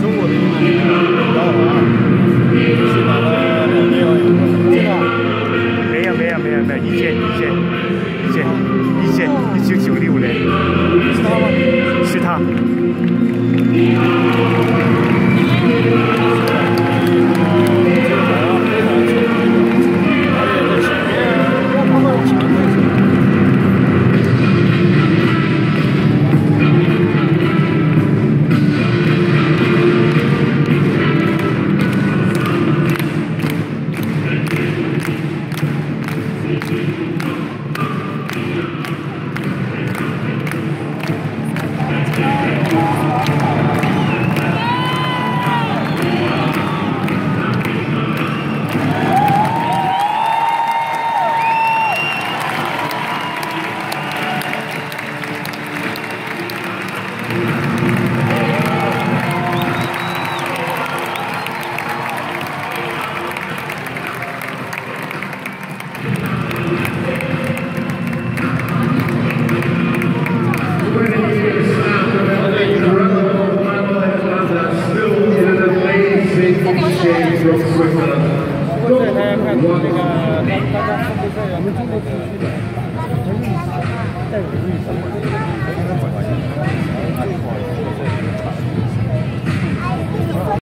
中国的运动员高华，是打了两年了，真的？没有没有没有没有，一件一件一件一件，一九九六年，是他吗？是他。